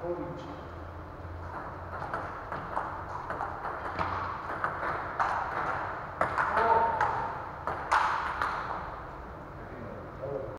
política.